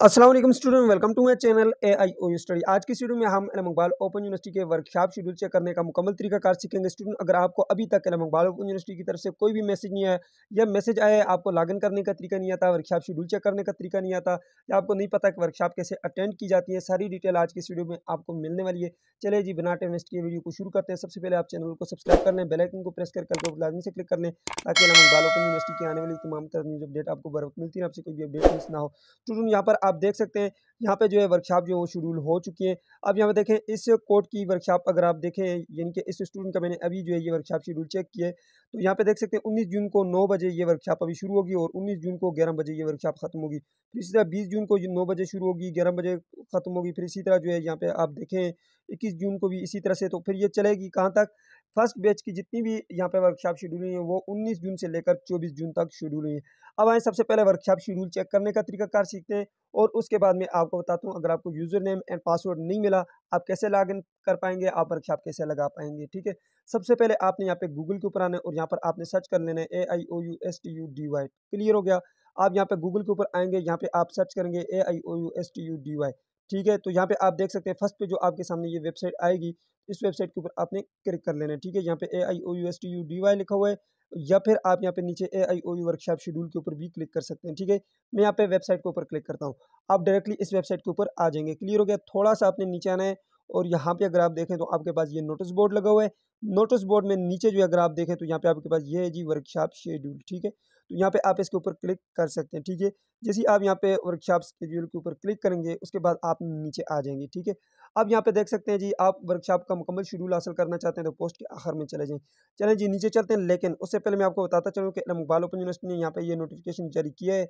Aslam student, welcome to my channel A I O study आज की video में हम एलम इकबाल ओपन यूनिवर्सिटी के वर्कशॉप शेड्यूल चेक करने का मुकम्मल तरीका कार सीखेंगे। स्टूडेंट, अगर आपको अभी तक एलम इकबाल ओपन यूनिवर्सिटी की तरफ़ से कोई भी मैसेज नहीं आया या मैसेज आया, आपको लॉगिन करने का तरीका नहीं आता, वर्कशॉप शेड्यूल चेक करने का तरीका नहीं आता, या आपको नहीं पता कि वर्कशॉप कैसे अटेंड की जाती है, सारी डिटेल आज की वीडियो में आपको मिलने वाली है। चले जी, बिना टाइम वेस्ट वीडियो को शुरू करते हैं। सबसे पहले आप चैनल को सब्सक्राइब कर लें बेलाइकन को प्रेस करके लाजमी से क्लिक कर लें, ताकि एलम इकबाल ओपन यूनिवर्सिटी की आने वाली तमाम तरह न्यूज़ अपडेट आपको बर मिलती है आपसे कोई भी अपडेट मिस ना हो। स्टूडेंट, यहाँ पर आप देख सकते हैं, यहाँ पे जो है वर्कशॉप जो वो शेड्यूल हो चुकी है। अब यहाँ पे देखें, इस कोर्ट की वर्कशॉप अगर आप देखें, यानी कि इस स्टूडेंट का मैंने अभी जो है ये वर्कशॉप शेड्यूल चेक किया है तो यहाँ पे देख सकते हैं, उन्नीस जून को नौ बजे ये वर्कशॉप अभी शुरू होगी और उन्नीस जून को ग्यारह बजे ये वर्कशॉप खत्म होगी। फिर इसी तरह बीस जून को नौ बजे शुरू होगी, ग्यारह बजे खत्म होगी, फिर इसी तरह जो है यहाँ पे आप देखें, इक्कीस जून को भी इसी तरह से तो फिर ये चलेगी कहाँ तक? फ़र्स्ट बैच की जितनी भी यहाँ पे वर्कशॉप शेड्यूल हुई है, वो 19 जून से लेकर 24 जून तक शेड्यूल हुई है। अब आए सबसे पहले वर्कशॉप शेड्यूल चेक करने का तरीका कार सीखते हैं और उसके बाद में आपको बताता हूँ, अगर आपको यूज़र नेम एंड पासवर्ड नहीं मिला, आप कैसे लॉग इन कर पाएँगे, आप वर्कशॉप कैसे लगा पाएँगे, ठीक है? सबसे पहले आपने यहाँ पे गूगल के ऊपर आना है और यहाँ पर आपने सर्च कर लेना है A I O U S T U D Y clear हो गया? आप यहाँ पे गूगल के ऊपर आएँगे, यहाँ पे आप सर्च करेंगे A I O U S T U D Y ठीक है? तो यहाँ पे आप देख सकते हैं, फ़र्स्ट पे जो आपके सामने ये वेबसाइट आएगी, इस वेबसाइट के ऊपर आपने क्लिक कर लेना है, ठीक है? यहाँ पे A I O U S T U D Y लिखा हुआ है, या फिर आप यहाँ पे नीचे A I O U workshop schedule के ऊपर भी क्लिक कर सकते हैं, ठीक है? मैं यहाँ पे वेबसाइट के ऊपर क्लिक करता हूँ। आप डायरेक्टली इस वेबसाइट के ऊपर आ जाएँगे, क्लियर हो गया? थोड़ा सा आपने नीचे आना है, और यहाँ पे अगर आप देखें तो आपके पास ये नोटिस बोर्ड लगा हुआ है। नोटिस बोर्ड में नीचे जो अगर आप देखें तो यहाँ पे आपके पास ये है जी वर्कशॉप शेड्यूल, ठीक है? तो यहाँ पे आप इसके ऊपर क्लिक कर सकते हैं, ठीक है? जैसे आप यहाँ पे वर्कशॉप शेड्यूल के ऊपर क्लिक करेंगे, उसके बाद आप नीचे आ जाएँगे, ठीक है? अब यहाँ पे देख सकते हैं जी, आप वर्कशॉप का मुकम्मल शेड्यूल हासिल करना चाहते हैं तो पोस्ट के आखिर में चले जाएँ। चलें जी, नीचे चलते हैं, लेकिन उससे पहले मैं आपको बताता चलूँ कि इकबाल ओपन यूनिवर्सिटी ने यहाँ पर ये नोटिफिकेशन जारी किया है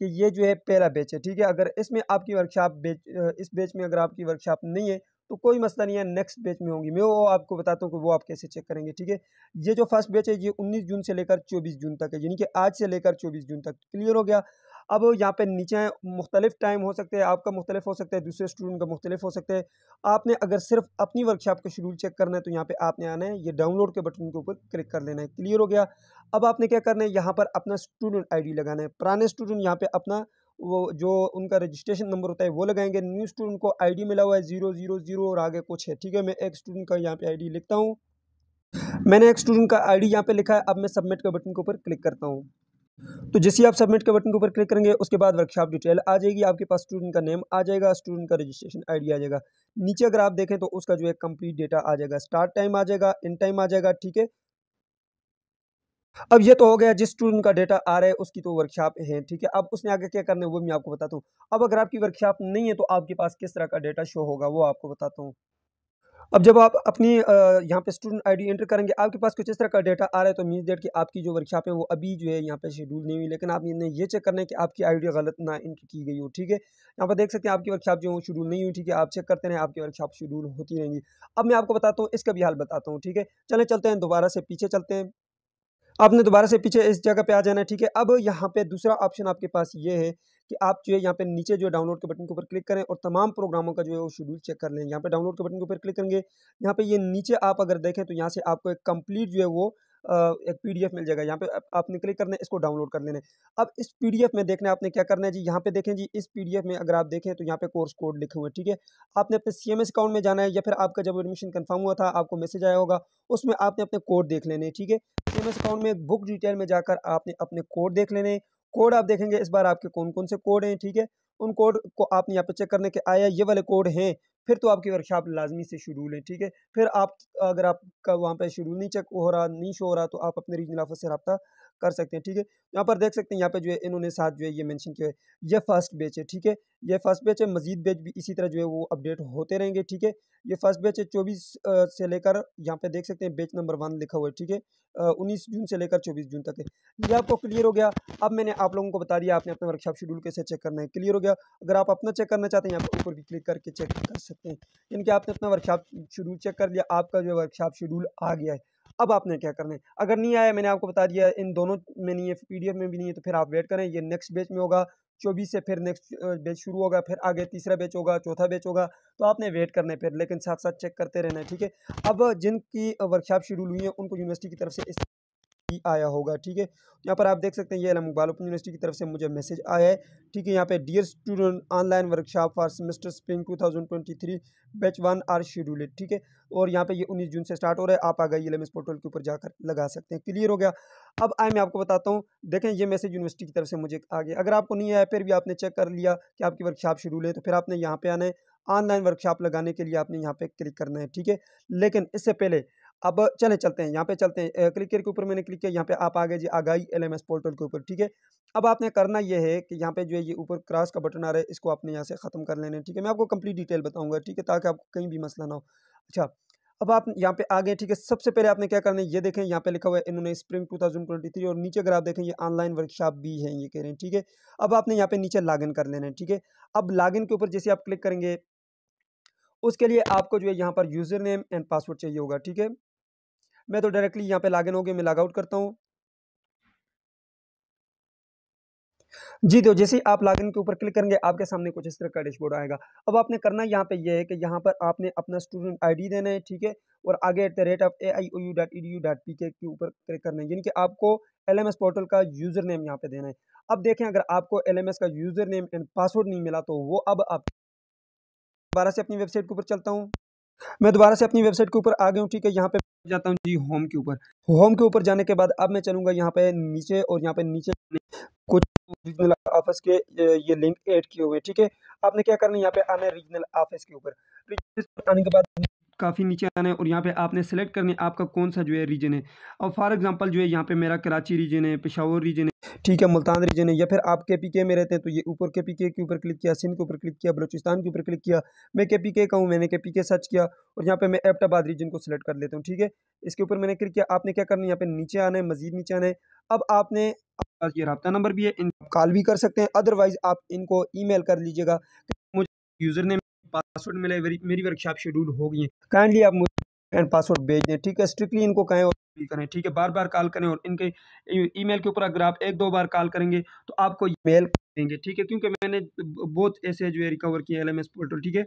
कि ये जो है पहला बेच है, ठीक है? अगर इसमें आपकी वर्कशॉप बेच इस बेच में अगर आपकी वर्कशॉप नहीं है तो कोई मसला नहीं है नेक्स्ट बैच में होंगी। मैं वो आपको बताता हूँ कि वो आप कैसे चेक करेंगे, ठीक है? ये जो फ़र्स्ट बैच है, ये 19 जून से लेकर 24 जून तक है, यानी कि आज से लेकर 24 जून तक। क्लियर हो गया? अब यहाँ पे नीचे मुख्तलिफ़ टाइम हो सकते हैं, आपका मुख्तलिफ़ हो सकता है, दूसरे स्टूडेंट का मुख्तलिफ़ हो सकता है। आपने अगर सिर्फ़ अपनी वर्कशॉप का शेड्यूल चेक करना है तो यहाँ पे आपने आना है, ये डाउनलोड के बटन के ऊपर क्लिक कर लेना है। क्लियर हो गया? अब आपने क्या करना है? यहाँ पर अपना स्टूडेंट आईडी लगाना है। पुराने स्टूडेंट यहाँ पे अपना वो जो उनका रजिस्ट्रेशन नंबर होता है, वो लगाएँगे। न्यू स्टूडेंट को आईडी मिला हुआ है ज़ीरो ज़ीरो ज़ीरो और आगे कुछ है। ठीक है, मैं एक स्टूडेंट का यहाँ पे आईडी लिखता हूँ। मैंने एक स्टूडेंट का आईडी यहाँ पे लिखा है। अब मैं सबमिट के बटन के ऊपर क्लिक करता हूँ। तो जैसे आप सबमिट के बटन के ऊपर क्लिक करेंगे, उसके बाद वर्कशॉप डिटेल आ जाएगी। आपके पास स्टूडेंट का नेम आ जाएगा स्टूडेंट का रजिस्ट्रेशन आईडी आ जाएगा। नीचे अगर आप देखें तो उसका जो है कंप्लीट डेटा आ जाएगा। स्टार्ट टाइम आ जाएगा इन टाइम आ जाएगा। ठीक है अब ये तो हो गया, जिस स्टूडेंट का डेटा आ रहा है, उसकी तो वर्कशॉप है, ठीक है? अब उसने आगे क्या करना है, वो मैं आपको बताता हूँ। अब अगर आपकी वर्कशॉप नहीं है तो आपके पास किस तरह का डेटा शो होगा, वो आपको बताता हूँ। अब जब आप अपनी यहाँ पे स्टूडेंट आईडी एंटर करेंगे, आपके पास कुछ इस तरह का डेटा आ रहा है तो मीन डेट कि आपकी जो वर्कशॉप है, वो अभी जो है, यहाँ पे शेड्यूल नहीं हुई, लेकिन आप ने ये चेक करना है कि आपकी आईडी गलत ना एंटर की गई हो, ठीक है? यहाँ पर देख सकते हैं, आपकी वर्कशॉप जो है, वो शेड्यूल नहीं हुई, ठीक है? आप चेक करते हैं आपकी वर्कशॉप शेड्यूल होती रहेंगी। अब मैं आपको बताता हूँ, इसका भी हाल बताता हूँ, ठीक है? चले, चलते हैं, दोबारा से पीछे चलते हैं। आपने दोबारा से पीछे इस जगह पे आ जाना है, ठीक है? अब यहाँ पे दूसरा ऑप्शन आपके पास ये है कि आप जो है यहाँ पे नीचे जो डाउनलोड के बटन के ऊपर क्लिक करें और तमाम प्रोग्रामों का जो है वो शेड्यूल चेक कर लें। यहाँ पे डाउनलोड के बटन के ऊपर क्लिक करेंगे। यहाँ पे ये नीचे आप अगर देखें तो यहाँ से आपको एक कंप्लीट जो है वो एक पीडीएफ मिल जाएगा। यहाँ पे आपने क्लिक करना है, इसको डाउनलोड कर लेना है। अब इस पीडीएफ में देखना है, आपने क्या करना है जी? यहाँ पे देखें जी, इस पीडीएफ में अगर आप देखें तो यहाँ पे कोर्स कोड लिखे हुए हैं, ठीक है? आपने अपने सीएमएस अकाउंट में जाना है या फिर आपका जब एडमिशन कन्फर्म हुआ था, आपको मैसेज आया होगा, उसमें आपने अपने कोड देख लेने ठीक है? सीएमएस अकाउंट में बुक डिटेल में जाकर आपने अपने कोड देख लेने कोड आप देखेंगे इस बार आपके कौन कौन से कोड हैं, ठीक है? उन कोड को आपने यहाँ पे चेक करने के आया ये वाले कोड हैं फिर तो आपकी वर्कशॉप लाजमी से शेड्यूल है, ठीक है? फिर आप अगर आपका वहाँ पर शेड्यूल नहीं चेक हो रहा, नहीं शो हो रहा तो आप अपने रीजनल ऑफ़िस से रब्ता कर सकते हैं, ठीक है? यहाँ पर देख सकते हैं, यहाँ पे जो है इन्होंने साथ जो है ये मेंशन किया है, ये फ़र्स्ट बेच है, ठीक है? ये फ़र्स्ट बेच है, मजीद बेच भी इसी तरह जो है वो अपडेट होते रहेंगे, ठीक है? ये फ़र्स्ट बेच है, चौबीस से लेकर यहाँ पे देख सकते हैं बेच नंबर वन लिखा हुआ है, ठीक है? उन्नीस जून से लेकर चौबीस जून तक है। ये आपको क्लियर हो गया? अब मैंने आप लोगों को बता दिया, आपने अपना वर्कशॉप शेड्यूल कैसे चेक करना है, क्लियर हो गया? अगर आप अपना चेक करना चाहते हैं, यहाँ पर ऊपर भी क्लिक करके चेक कर सकते हैं, यानी कि आपने अपना वर्कशॉप शेड्यूल चेक कर लिया, आपका जो वर्कशॉप शेड्यूल आ गया है। अब आपने क्या करना है? अगर नहीं आया, मैंने आपको बता दिया, इन दोनों में नहीं है, पीडीएफ में भी नहीं है तो फिर आप वेट करें, ये नेक्स्ट बेच में होगा, चौबीस से फिर नेक्स्ट बेच शुरू होगा, फिर आगे तीसरा बेच होगा, चौथा बेच होगा तो आपने वेट करना है फिर, लेकिन साथ साथ चेक करते रहना है, ठीक है? अब जिनकी वर्कशॉप शेड्यूल हुई है, उनको यूनिवर्सिटी की तरफ़ से इस भी आया होगा, ठीक है? यहाँ पर आप देख सकते हैं, ये अलम इकबाल ओपन यूनिवर्सिटी की तरफ़ से मुझे मैसेज आया है, ठीक है? यहाँ पे dear student online workshop for semester spring 2023 batch one are schedule ठीक है? और यहाँ पे ये उन्नीस जून से स्टार्ट हो रहा है, आप आ गए एल पोर्टल के ऊपर जाकर लगा सकते हैं। क्लियर हो गया? अब आए, मैं आपको बताता हूँ, देखें, ये मैसेज यूनिवर्सिटी की तरफ़ से मुझे आ गया। अगर आपको नहीं आया, फिर भी आपने चेक कर लिया कि आपकी वर्कशॉप शेड्यूल है तो फिर आपने यहाँ पे आना है। ऑनलाइन वर्कशॉप लगाने के लिए आपने यहाँ पे क्लिक करना है, ठीक है? लेकिन इससे पहले अब चले, चलते हैं। यहाँ पे चलते हैं। क्लिक के ऊपर मैंने क्लिक किया। यहाँ पे आप आ गए जी आगाई एल एम एस पोर्टल के ऊपर, ठीक है? अब आपने करना ये है कि यहाँ पे जो है ये ऊपर क्रॉस का बटन आ रहा है, इसको आपने यहाँ से ख़त्म कर लेना है, ठीक है? मैं आपको कंप्लीट डिटेल बताऊँगा, ठीक है? ताकि आपको कहीं भी मसला ना हो। अच्छा अब आप यहाँ पे आ गए, ठीक है? सबसे पहले आपने क्या करना है, ये देखें, यहाँ पे लिखा हुआ है, इन्होंने स्प्रिंग 2023 और नीचे अगर आप देखें, ये ऑनलाइन वर्कशॉप भी है, ये कह रहे हैं, ठीक है? अब आपने यहाँ पे नीचे लॉगिन कर लेना है, ठीक है? अब लॉगिन के ऊपर जैसे आप क्लिक करेंगे, उसके लिए आपको जो है यहाँ पर यूज़र नेम एंड पासवर्ड चाहिए होगा, ठीक है? मैं तो डायरेक्टली यहाँ पे लॉगिन हो गया, मैं लॉग आउट करता हूँ। जी तो जैसे आप लॉगिन के ऊपर क्लिक करेंगे, आपके सामने कुछ इस तरह का डैशबोर्ड आएगा। अब आपने करना यहाँ पे ये है कि यहाँ पर आपने अपना स्टूडेंट आईडी देना है, ठीक है? और आगे at the rate of A I O U dot E D U dot P K के ऊपर क्लिक करना है, यानी कि आपको एल एम एस पोर्टल का यूज़र नेम यहाँ पे देना है। अब देखें, अगर आपको एल एम एस का यूज़र नेम एंड पासवर्ड नहीं मिला तो वो अब आप दोबारा से अपनी वेबसाइट के ऊपर चलता हूँ। मैं दोबारा से अपनी वेबसाइट के ऊपर आ गया हूँ, ठीक है? यहाँ पे जाता हूँ जी होम के ऊपर। होम के ऊपर जाने के बाद अब मैं चलूँगा यहाँ पे नीचे और यहाँ पे नीचे कुछ रीजनल ऑफ़िस के, ये लिंक ऐड किए हुए ठीक है? आपने क्या करना है? यहाँ पे आना है रीजनल ऑफ़िस के ऊपर। आने के बाद काफ़ी नीचे आना है और यहाँ पे आपने सेलेक्ट करना आपका कौन सा जो है रीजन है। और फॉर एग्जांपल जो है यहाँ पे मेरा कराची रीजन है, पेशावर रीजन है, ठीक है, मुल्तान रीजन है, या फिर आप के पी के में रहते हैं तो ये ऊपर के पी के के ऊपर क्लिक किया, सिंध के ऊपर क्लिक किया, बलोचिस्तान के ऊपर क्लिक किया, मैं के पी के का हूँ, मैंने के पी के सर्च किया और यहाँ पर मैं एबटाबाद रीजन को सिलेक्ट कर लेता हूँ, ठीक है। इसके ऊपर मैंने क्लिक किया, आपने क्या करना है, यहाँ पे नीचे आना है, मजीद नीचे आना है। अब आपने ये रबता नंबर भी है, इन कॉल भी कर सकते हैं अदरवाइज़ आप इनको ईमेल कर लीजिएगा। मुझे यूज़र ने पासवर्ड मिला मेरी वर्कशॉप शेड्यूल हो गई है। काइंडली आप मुझे एंड पासवर्ड भेज दें, ठीक है? स्ट्रिक्टली इनको कहें और करें, ठीक है? बार बार कॉल करें और इनके ईमेल के ऊपर अगर आप एक दो बार कॉल करेंगे तो आपको मेल देंगे, ठीक है? क्योंकि मैंने बहुत ऐसे जो है रिकवर किए एल एम एस पोर्टल ठीक है?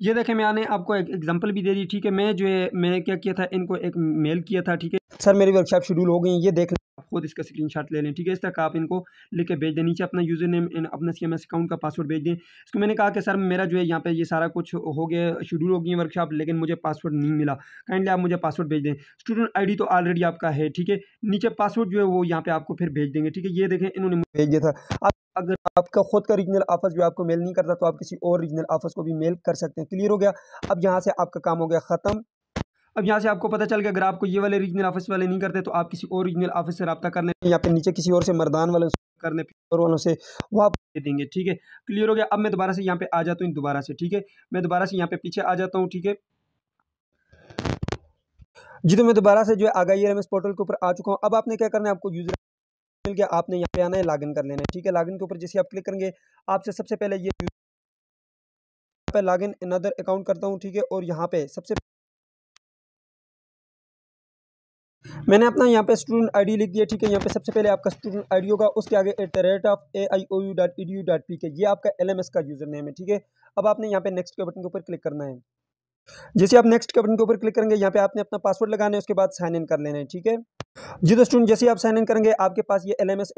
ये देखें, मैंने आपको एक एग्जांपल भी दे दी, ठीक है? मैं जो है मैंने क्या किया था? इनको एक मेल किया था, ठीक है? सर मेरी वर्कशॉप शेड्यूल हो गई ये देख आप खुद इसका स्क्रीनशॉट ले लें, ठीक है? इस तरह आप इनको लिख भेज दें। नीचे अपना यूज़र नेम अपना सी अकाउंट का पासवर्ड भेज दें। इसको मैंने कहा कि, सर, मेरा जो है यहाँ पे ये सारा कुछ हो गया शेड्यूल हो गई वर्कशॉप लेकिन मुझे पासवर्ड नहीं मिला। काइंडली आप मुझे पासवर्ड भेज दें। स्टूडेंट आई तो ऑलरेडी आपका है, ठीक है? नीचे पासवर्ड जो है वो यहाँ पे आपको फिर भेज देंगे, ठीक है? ये देखें, इन्होंने भेज दिया था। आप अगर आपका खुद का रीजनल ऑफ़िस जो आपको मेल नहीं करता तो आप किसी और रीजनल ऑफ़िस को भी मेल कर सकते हैं। क्लियर हो गया? अब यहाँ से आपका काम हो गया ख़त्म। अब यहाँ से आपको पता चल गया, अगर आपको ये वाले रीजनल ऑफ़िस वाले नहीं करते तो आप किसी और रीजनल ऑफ़िस से रब्ता कर लें या फिर नीचे किसी और से मरदान वाले कर लें और वालों से वो आप दे देंगे, ठीक है? क्लियर हो गया? अब मैं दोबारा से यहाँ पे आ जाता हूँ दोबारा से, ठीक है? मैं दोबारा से यहाँ पे पीछे आ जाता हूँ, ठीक है? जी तो मैं दोबारा से जो है आ गई है पोर्टल के ऊपर आ चुका हूँ। अब आपने क्या करना है? आपको यूज़र मिल गया, आपने यहाँ पे आना है लॉगिन कर लेना है, ठीक है? लॉगिन के ऊपर जैसे आप क्लिक करेंगे, आपसे सबसे पहले ये पे लॉगिन अनदर अकाउंट करता हूँ, ठीक है? और यहाँ पे सबसे मैंने अपना यहाँ पे स्टूडेंट आईडी लिख दिया, ठीक है? यहाँ पे सबसे पहले आपका स्टूडेंट आईडी होगा, उसके आगे at the rate of A I O U dot E D U dot P K ये आपका एल एम एस का यूज़र नेम है, ठीक है? अब आपने यहाँ पे नेक्स्ट के बटन के ऊपर क्लिक करना है। जैसे आप नेक्स्ट के बटन के ऊपर क्लिक करेंगे, यहाँ पे आपने अपना पासवर्ड लगाना है, उसके बाद साइन इन कर लेना है, ठीक है? जी तो स्टूडेंट जैसे आप साइन इन करेंगे, आपके पास ये एल एम एस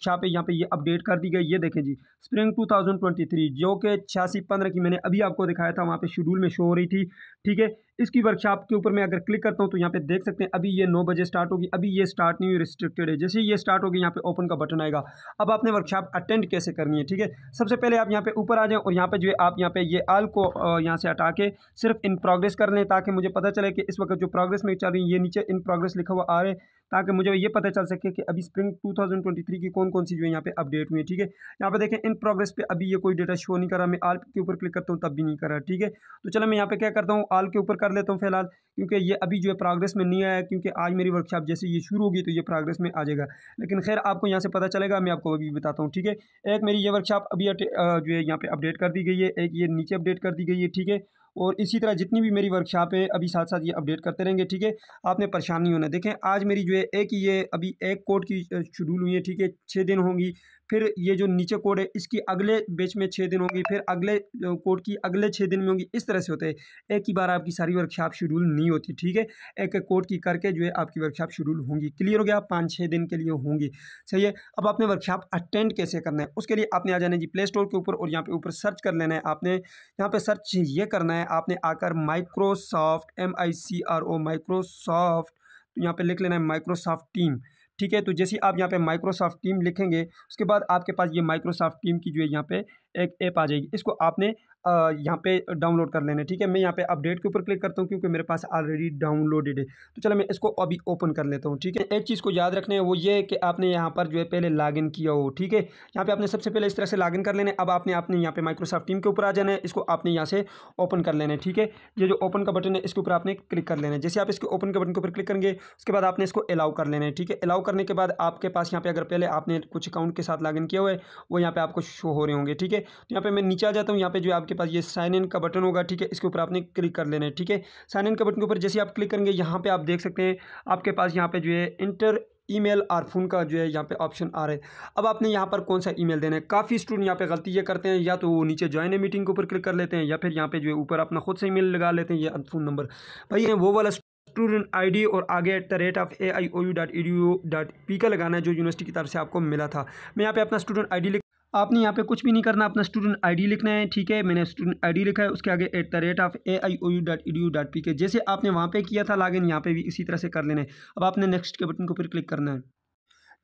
रिक्शा पे यहाँ पे ये अपडेट कर दी गई। ये देखें जी स्प्रिंग 2023 जो कि छियासी पंद्रह की मैंने अभी आपको दिखाया था, वहाँ पे शेड्यूल में शो हो रही थी, ठीक है? इसकी वर्कशॉप के ऊपर मैं अगर क्लिक करता हूँ तो यहाँ पे देख सकते हैं, अभी ये नौ बजे स्टार्ट होगी, अभी ये स्टार्ट नहीं हुई रिस्ट्रिक्टेड है। जैसे ये स्टार्ट होगी, यहाँ पे ओपन का बटन आएगा। अब आपने वर्कशॉप अटेंड कैसे करनी है, ठीक है? सबसे पहले आप यहाँ पे ऊपर आ जाएँ और यहाँ पे जो है, आप यहाँ पे ये आल को यहाँ से हटा के सिर्फ़ इन प्रोग्रेस कर लें ताकि मुझे पता चले कि इस वक्त जो प्रोग्रेस में चल रही है, ये नीचे इन प्रोग्रेस लिखा हुआ आ रहे ताकि मुझे ये पता चल सके कि अभी स्प्रिंग 2023 की कौन कौन सी जो है यहाँ पे अपडेट हुई है, ठीक है? यहाँ पे देखें इन प्रोग्रेस पे अभी ये कोई डेटा शो नहीं कर रहा मैं आल के ऊपर क्लिक करता हूँ, तब भी नहीं कर रहा ठीक है? तो चलो मैं यहाँ पे क्या करता हूँ आल के ऊपर कर लेता हूँ फ़िलहाल। क्योंकि ये अभी जो है प्रोग्रेस में नहीं आया क्योंकि आज मेरी वर्कशॉप जैसे ये शुरू होगी तो ये प्रोग्रेस में आ जाएगा। लेकिन खैर, आपको यहाँ से पता चलेगा, मैं आपको अभी बताता हूँ, ठीक है? एक मेरी ये वर्कशॉप अभी जो है यहाँ पर अपडेट कर दी गई है, एक ये नीचे अपडेट कर दी गई है, ठीक है? और इसी तरह जितनी भी मेरी वर्कशॉप है, अभी साथ साथ ये अपडेट करते रहेंगे, ठीक है? आपने परेशान नहीं होना देखें, आज मेरी जो है एक ये अभी एक कोड की शेड्यूल हुई है, ठीक है? छः दिन होंगी, फिर ये जो नीचे कोड है, इसकी अगले बेच में छः दिन होंगी, फिर अगले कोड की अगले छः दिन में होंगी, इस तरह से होते हैं। एक ही बार आपकी सारी वर्कशॉप शेड्यूल नहीं होती, ठीक है? एक एक कोड की करके जो है आपकी वर्कशॉप शेड्यूल होंगी। क्लियर हो गया? पाँच छः दिन के लिए होंगी। सही है? अब आपने वर्कशॉप अटेंड कैसे करना है? उसके लिए आपने आ जाना जी प्ले स्टोर के ऊपर और यहाँ पे ऊपर सर्च कर लेना है आपने। यहाँ पे सर्च ये करना है, आपने आकर Microsoft M I C R O Microsoft तो यहाँ पे लिख लेना है माइक्रोसॉफ्ट टीम ठीक है? तो जैसे आप यहाँ पे माइक्रोसॉफ्ट टीम लिखेंगे, उसके बाद आपके पास ये माइक्रोसॉफ्ट टीम की जो है यहाँ पे एक ऐप आ जाएगी। इसको आपने यहाँ पे डाउनलोड कर लेना है ठीक है? मैं यहाँ पे अपडेट के ऊपर क्लिक करता हूँ क्योंकि मेरे पास ऑलरेडी डाउनलोडेड है। तो चलो मैं इसको अभी ओपन कर लेता हूँ, ठीक है? एक चीज़ को याद रखना है, वो ये है कि आपने यहाँ पर जो है पहले लॉगिन किया हो, ठीक है? यहाँ पे आपने सबसे पहले इस तरह से लॉगिन कर लेना है। अब आपने आपने यहाँ पे माइक्रोसॉफ्ट टीम के ऊपर आ जाना है, इसको आपने यहाँ से ओपन कर लेना है, ठीक है? ये जो ओपन का बटन है, इसके ऊपर आपने क्लिक कर लेना है। जैसे आप इसके ओपन के बटन के ऊपर क्लिक करेंगे, उसके बाद आपने इसको अलाउ कर लेना है, ठीक है? अलाउ करने के बाद आपके पास यहाँ पे अगर पहले आपने कुछ अकाउंट के साथ लॉगिन किया हुआ है, वो यहाँ पे आपको शो हो रहे होंगे, ठीक है? तो यहाँ पे मैं नीचे आ जाता हूँ। यहाँ पे जो आपके पास ये साइन इन का बटन होगा, ठीक है? इसके ऊपर आपने क्लिक कर लेना है, ठीक है? साइन इन के बटन के ऊपर जैसे आप क्लिक करेंगे, यहाँ पे आप देख सकते हैं, आपके पास यहाँ पे जो है इंटर ईमेल और फ़ोन का जो है यहाँ पे ऑप्शन आ रहा है। अब आपने यहाँ पर कौन सा ईमेल देना है? काफ़ी स्टूडेंट यहाँ पे गलती ये करते हैं, या तो वो नीचे ज्वाइन है मीटिंग के ऊपर क्लिक कर लेते हैं, या फिर यहाँ पे जो है ऊपर अपना खुद से ईमेल लगा लेते हैं, ये फ़ोन नंबर भाई वो वाला स्टूडेंट आईडी और आगे at the rate of A I O U dot E D U dot P K लगाना है, जो यूनिवर्सिटी की तरफ़ से आपको मिला था। मैं यहाँ पे अपना स्टूडेंट आईडी आपने यहाँ पे कुछ भी नहीं करना, अपना स्टूडेंट आईडी लिखना है, ठीक है? मैंने स्टूडेंट आईडी लिखा है, उसके आगे at the rate of A I O U dot E D U dot P K जैसे आपने वहाँ पे किया था लॉगिन यहाँ पे भी इसी तरह से कर लेना है। अब आपने नेक्स्ट के बटन को फिर क्लिक करना है।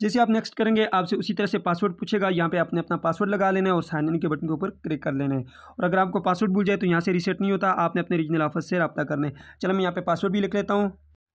जैसे आप नेक्स्ट करेंगे, आपसे उसी तरह से पासवर्ड पूछेगा, यहाँ पे आपने अपना पासवर्ड लगा लेना है और साइन इन के बटन के ऊपर क्लिक कर लेना है। और अगर आपको पासवर्ड भूल जाए तो यहाँ से रिसेट नहीं होता, आपने अपने रीजनल ऑफ़िस से रब्ता करना है। चलो मैं यहाँ पे पासवर्ड भी लिख लेता हूँ।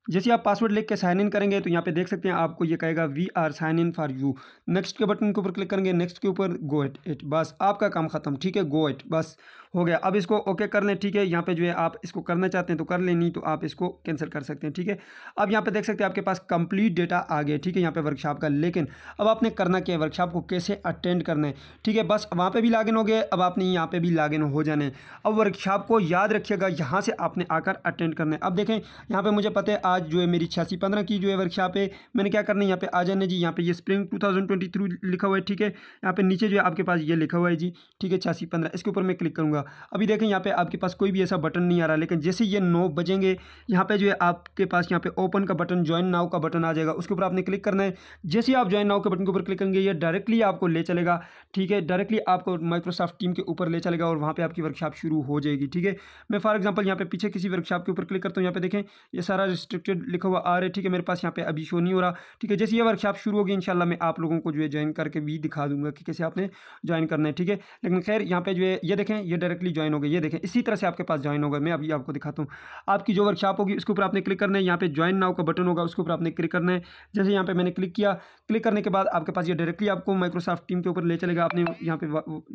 जैसे आप पासवर्ड लिख के साइन इन करेंगे तो यहाँ पे देख सकते हैं आपको ये कहेगा we are sign in for you next के बटन के ऊपर क्लिक करेंगे नेक्स्ट के ऊपर गो एट इट बस, आपका काम खत्म, ठीक है? गो इट बस, हो गया। अब इसको ओके कर लें, ठीक है? यहाँ पे जो है आप इसको करना चाहते हैं तो कर लें, नहीं तो आप इसको कैंसिल कर सकते हैं, ठीक है? अब यहाँ पे देख सकते हैं आपके पास कंप्लीट डेटा आ गया, ठीक है? यहाँ पे वर्कशॉप का, लेकिन अब आपने करना क्या है? वर्कशॉप को कैसे अटेंड करना है, ठीक है? बस, वहाँ पर भी लागन हो गए, अब आपने यहाँ पर भी लागन हो जाने हैं। अब वर्कशॉप को याद रखिएगा, यहाँ से आपने आकर अटेंड करना है। अब देखें, यहाँ पर मुझे पता है आज जो है मेरी छियासी पंद्रह की जो है वर्कशॉप है, मैंने क्या करना है, यहाँ पे आ जाने जी, यहाँ पे ये स्प्रिंग टू लिखा हुआ है, ठीक है? यहाँ पे नीचे जो है आपके पास ये लिखा हुआ है जी, ठीक है, छियासी पंद्रह, इसके ऊपर मैं क्लिक करूँगा। अभी देखें, यहाँ पे आपके पास कोई भी ऐसा बटन नहीं आ रहा, लेकिन जैसे ये नौ बजेंगे, यहाँ पे जो है आपके पास, यहाँ पे ओपन का बटन ज्वाइन नाव का बटन आ जाएगा, उसके ऊपर आपने क्लिक करना है। जैसे आप ज्वाइन नाव के बटन के ऊपर क्लिक करेंगे, ये डायरेक्टली आपको ले चलेगा, ठीक है? डायरेक्टली आपको माइक्रोसॉफ्ट टीम के ऊपर ले चलेगा और वहाँ पर आपकी वर्कशॉप शुरू हो जाएगी, ठीक है? मैं फॉर एग्ज़ाम्पल यहाँ पे पीछे किसी वर्कशॉप के ऊपर क्लिक करता हूँ, यहाँ पे देखें, ये सारा रिस्ट्रिक्टेड लिखा हुआ आ रहा है, ठीक है, मेरे पास यहाँ पे अभी शो नहीं हो रहा। ठीक है, जैसे ये वर्कशॉप शुरू होगी, इंशाल्लाह मैं आप लोगों को जो है ज्वाइन करके भी दिखा दूँगा कि कैसे आपने ज्वाइन करना है, ठीक है। लेकिन खैर, यहाँ पे जो है, ये देखें, ये डायरेक्टली ज्वाइन हो गए, ये देखें, इसी तरह से आपके पास ज्वाइन होगा, मैं अभी आपको दिखाता हूँ। आपकी जो वर्कशॉप होगी, उसके ऊपर आपने क्लिक करना है, यहाँ पे ज्वाइन नाउ का बटन होगा, उसके ऊपर आपने क्लिक करना है। जैसे यहाँ पे मैंने क्लिक किया क्लिक करने के बाद आपके पास ये डायरेक्टली आपको माइक्रोसॉफ्ट टीम के ऊपर ले चलेगा, आपने यहाँ पे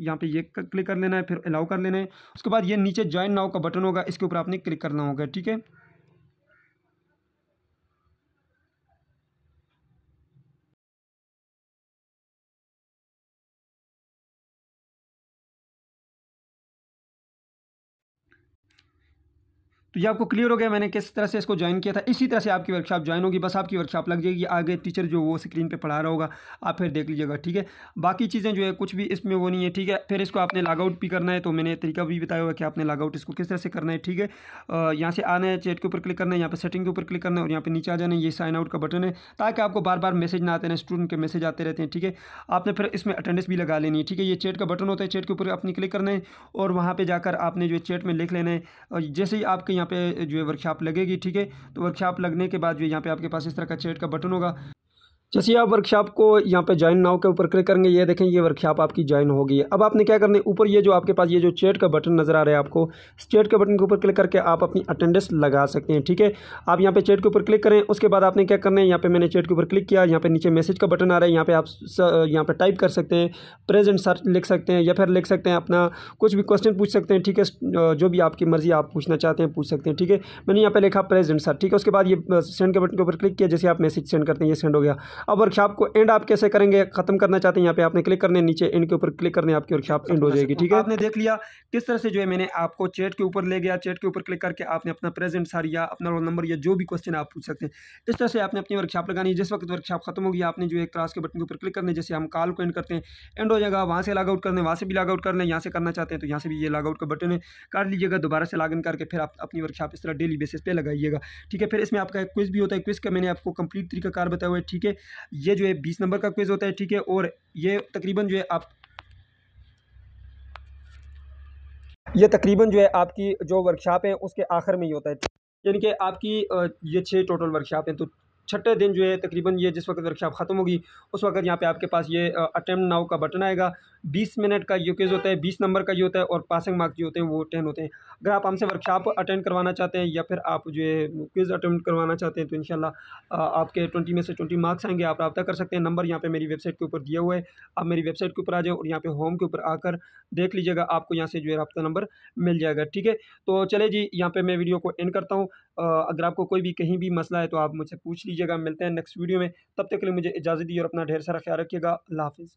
यहाँ पे ये क्लिक कर लेना है, फिर अलाउ कर लेना है। उसके बाद ये नीचे ज्वाइन नाउ का बटन होगा, इसके ऊपर आपने क्लिक करना होगा, ठीक है। तो ये आपको क्लियर हो गया, मैंने किस तरह से इसको ज्वाइन किया था? इसी तरह से आपकी वर्कशॉप ज्वाइन होगी, बस आपकी वर्कशॉप लग जाएगी। आगे टीचर जो वो स्क्रीन पे पढ़ा रहा होगा, आप फिर देख लीजिएगा, ठीक है? बाकी चीज़ें जो है, कुछ भी इसमें वो नहीं है, ठीक है? फिर इसको आपने लॉगआउट भी करना है तो मैंने तरीका भी बताया हुआ कि आपने लॉगआउट इसको किस तरह से करना है, ठीक है? यहाँ से आना है चेट के ऊपर क्लिक करना है, यहाँ पर सेटिंग के ऊपर क्लिक करना है और यहाँ पर नीचे आ जाना है, ये साइन आउट का बटन है, ताकि आपको बार बार मैसेज ना आते हैं स्टूडेंट के मैसेज आते रहते हैं, ठीक है? आपने फिर इसमें अटेंडेंस भी लगा लेनी है, ठीक है? ये चेट का बटन होता है चेट के ऊपर अपनी क्लिक करना है और वहाँ पर जाकर आपने जो चेट में लिख लेना है। जैसे ही आपके यहाँ पे जो है वर्कशॉप लगेगी, ठीक है? तो वर्कशॉप लगने के बाद जो यहाँ पे आपके पास इस तरह का चैट का बटन होगा जैसे आप वर्कशॉप को यहाँ पे ज्वाइन नाउ के ऊपर क्लिक करेंगे, ये देखें, ये वर्कशॉप आपकी ज्वाइन हो गई है अब आपने क्या करना है ऊपर ये जो आपके पास ये जो चेट का बटन नज़र आ रहा है आपको चेट के बटन के ऊपर क्लिक करके आप अपनी अटेंडेंस लगा सकते हैं, ठीक है? आप यहाँ पे चेट के ऊपर क्लिक करें, उसके बाद आपने क्या करना है, यहाँ पे मैंने चेट के ऊपर क्लिक किया, यहाँ पे नीचे मैसेज का बटन आ रहा है, यहाँ पे आप यहाँ पे टाइप कर सकते हैं प्रेजेंट सर लिख सकते हैं, या फिर लिख सकते हैं अपना कुछ भी क्वेश्चन पूछ सकते हैं, ठीक है? जो भी आपकी मर्ज़ी, आप पूछना चाहते हैं, पूछ सकते हैं, ठीक है? मैंने यहाँ पे लिखा प्रेजेंट सर ठीक है? उसके बाद ये सेंड के बटन के ऊपर क्लिक किया, जैसे आप मैसेज सेंड करते हैं, ये सेंड हो गया। अब वर्कशॉप को एंड आप कैसे करेंगे? खत्म करना चाहते हैं यहाँ पे, आपने क्लिक करने, नीचे एंड के ऊपर क्लिक करने आपकी वर्कशॉप एंड हो जाएगी, ठीक है? आपने देख लिया किस तरह से जो है मैंने आपको चैट के ऊपर ले गया। चैट के ऊपर क्लिक करके आपने अपना प्रेजेंट सर या अपना रोल नंबर या जो भी क्वेश्चन आप पूछ सकते हैं। इस तरह से आपने अपनी वर्कशॉप लगानी जिस वक्त वर्कशॉप खत्म होगी, आपने जो है क्लास के बटन के ऊपर क्लिक करने, जैसे हम कॉल को एंड करते हैं एंड हो जाएगा, वहाँ से लॉग आउट करने, वहाँ से भी लॉग आउट करना यहाँ से करना चाहते हैं तो यहाँ से भी ये लॉग आउट का बटन है। काट लीजिएगा, दोबारा से लॉग इन करके फिर आप अपनी वर्कशॉप इस तरह डेली बेसिस पे लगाइएगा, ठीक है? फिर इसमें आपका एक क्विज भी होता है। क्विज का मैंने आपको कंप्लीट तरीका कार बताया हुआ है, ठीक है? ये जो है बीस नंबर का क्विज होता है, ठीक है? और ये तकरीबन जो है आप ये तकरीबन जो है आपकी जो वर्कशॉप है, उसके आखिर में ही होता है। यानी कि आपकी ये छः टोटल वर्कशॉप हैं तो छठे दिन जो है तकरीबन ये जिस वक्त वर्कशॉप ख़त्म होगी, उस वक्त यहाँ पे आपके पास ये अटैम्प्ट नाउ का बटन आएगा। बीस मिनट का यू केज होता है, बीस नंबर का ये होता है और पासिंग मार्क्स जो होते हैं वो टेन होते हैं। अगर आप हमसे वर्कशॉप अटेंड करवाना चाहते हैं या फिर आप जो है क्विज़ अटेंड करवाना चाहते हैं तो इन आपके ट्वेंटी में से ट्वेंटी मार्क्स आएँगे, आप रब्ता कर सकते हैं। नंबर यहाँ पर मेरी वेबसाइट के ऊपर दिया हुआ है। आप मेरी वेबसाइट के ऊपर आ जाए और यहाँ पर होम के ऊपर आकर देख लीजिएगा, आपको यहाँ से जो है रब्ता नंबर मिल जाएगा, ठीक है? तो चले जी, यहाँ पर मैं वीडियो को एंड करता हूँ। अगर आपको कोई भी कहीं भी मसला है तो आप मुझसे पूछ लीजिएगा, मिलते हैं नेक्स्ट वीडियो में। तब तक के लिए मुझे इजाज़त दी और अपना ढेर सारा ख्याल रखिएगा। अल्लाह हाफिज़।